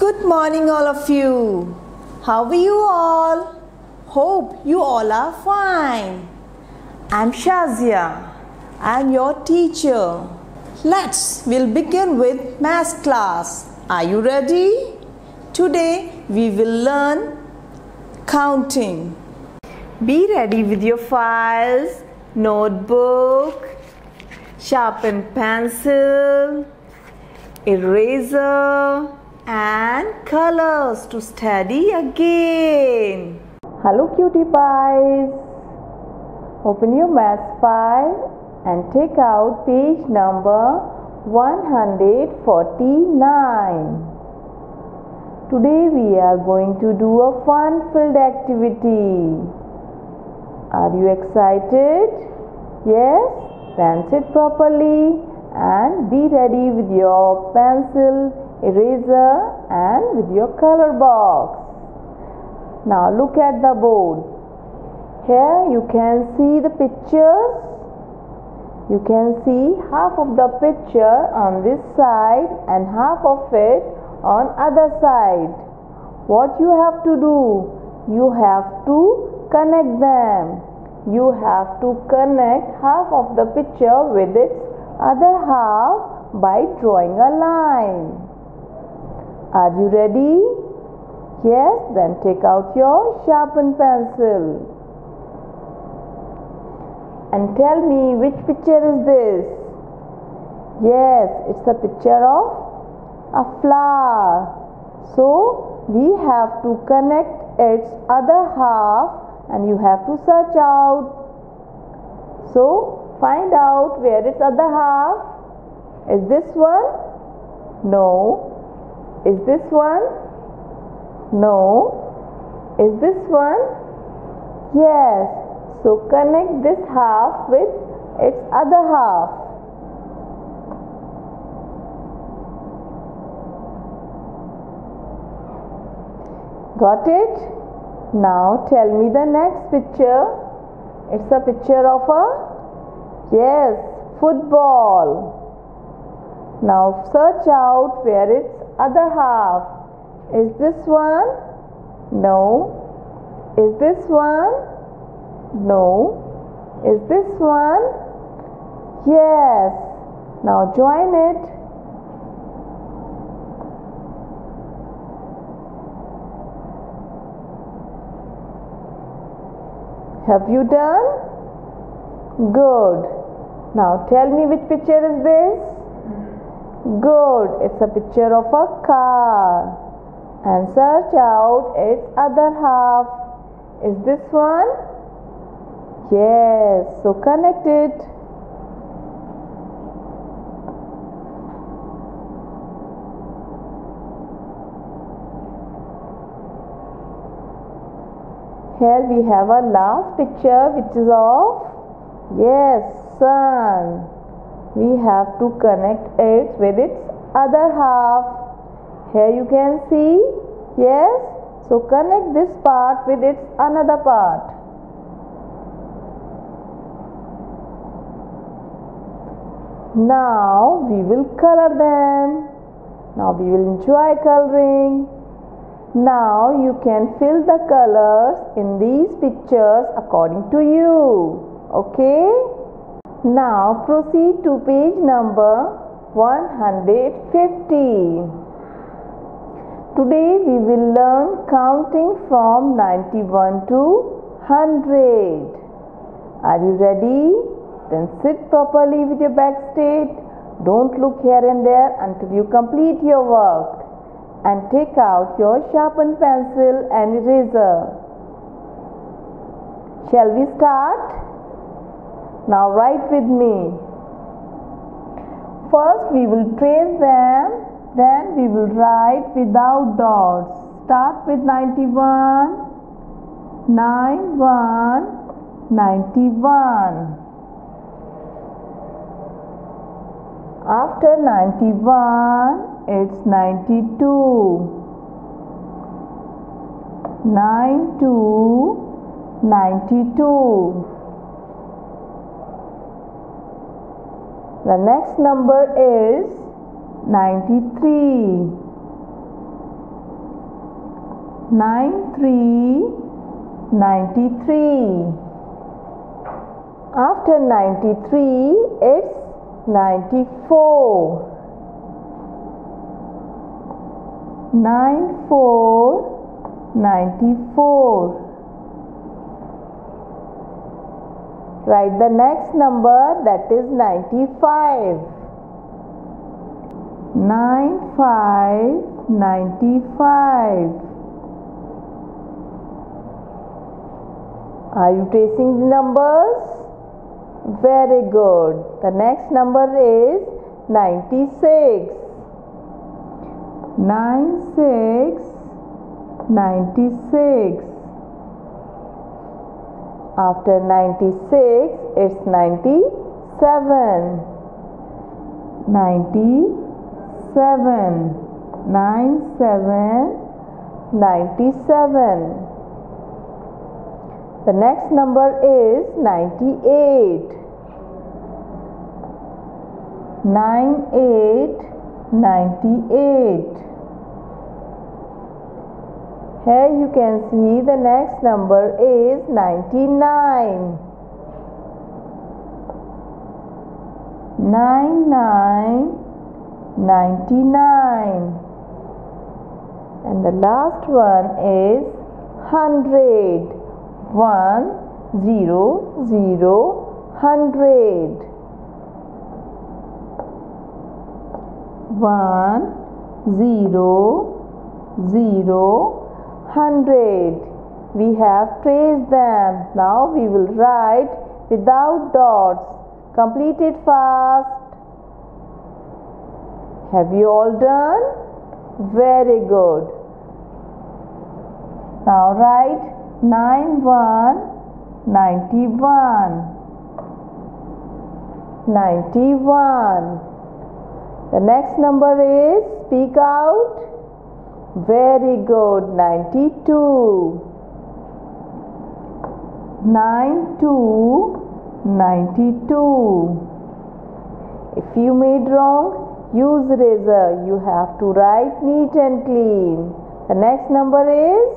Good morning, all of you. How are you all? Hope you all are fine. I'm Shazia. I'm your teacher. Let's we'll begin with math class. Are you ready? Today we will learn counting. Be ready with your files, notebook, sharpen pencil, eraser and colors to study again. Hello cutie pies. Open your math file and take out page number 149. Today we are going to do a fun filled activity. Are you excited? Yes? Then sit properly and be ready with your pencil, eraser and with your color box. Now look at the board. Here you can see the pictures. You can see half of the picture on this side and half of it on other side. What you have to do? You have to connect them. You have to connect half of the picture with its other half by drawing a line. Are you ready? Yes, then take out your sharpened pencil. And tell me which picture is this? Yes, it's a picture of a flower. So we have to connect its other half and you have to search out. So find out where its other half. Is this one? No. Is this one? No. Is this one? Yes. So connect this half with its other half. Got it? Now tell me the next picture. It's a picture of a, yes, football. Now search out where its other half. Is this one? No. Is this one? No. Is this one? Yes. Now join it. Have you done? Good. Now tell me which picture is this? Good. It's a picture of a car. And search out its other half. Is this one? Yes. So connect it. Here we have a last picture which is of yes sun. We have to connect it with its other half. Here you can see yes. So connect this part with its another part. Now we will color them. Now we will enjoy coloring. Now you can fill the colors in these pictures according to you. Okay? Now proceed to page number 150. Today we will learn counting from 91 to 100. Are you ready? Then sit properly with your back straight. Don't look here and there until you complete your work. And take out your sharpened pencil and eraser. Shall we start? Now write with me. First we will trace them, then we will write without dots. Start with 91, 9, 1, 91. After 91, it's 92. 9 2, 92. The next number is 93. 93, 93. After 93, it's 94. 94, 94. Write the next number that is 95 nine five ninety five are you tracing the numbers? Very good. The next number is 96 nine six ninety six after 96 it's 97 97 nine seven 97 the next number is 98 nine eight 98 here you can see the next number is 99 99 99 and the last one is 100 1 0 0 100 one zero zero hundred. We have traced them. Now we will write without dots. Complete it fast. Have you all done? Very good. Now write 9 1 91 91 the next number is speak out. Very good. 92. 92. 92. If you made wrong, use razor. You have to write neat and clean. The next number is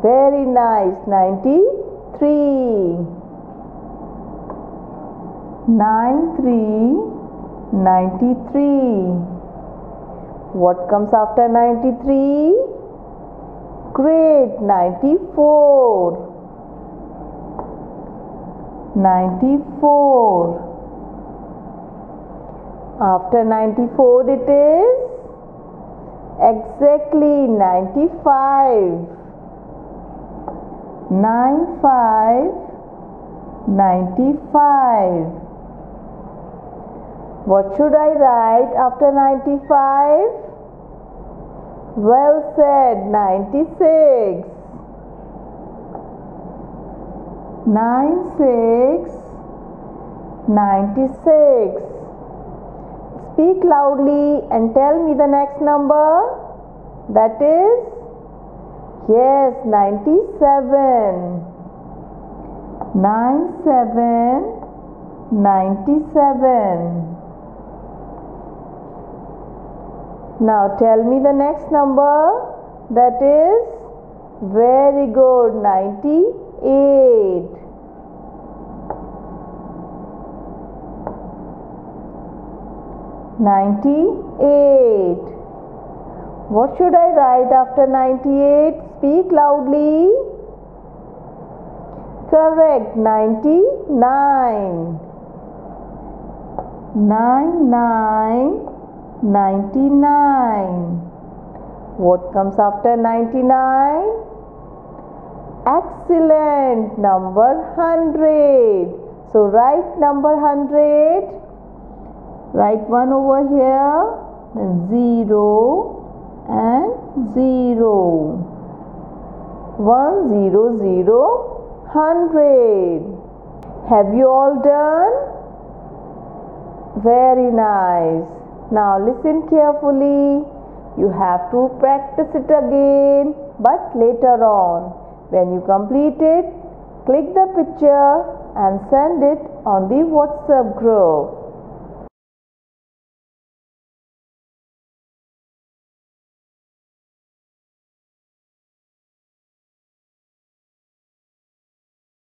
very nice. 93. 93. 93 what comes after 93 great 94 94 after 94 it is? Exactly 95 95 95 what should I write after 95? Well said, 96. 96. 96. Speak loudly and tell me the next number. That is, yes, 97. 97. 97. Now tell me the next number. That is very good. 98. Ninety-eight. What should I write after ninety-eight? Speak loudly. Correct. Ninety-nine. Nine nine 99. What comes after 99? Excellent. Number 100. So write number 100. Write 1 over here. Then 0 and 0. 1 0 0 100. Have you all done? Very nice. Now listen carefully. You have to practice it again, but later on. When you complete it, click the picture and send it on the WhatsApp group.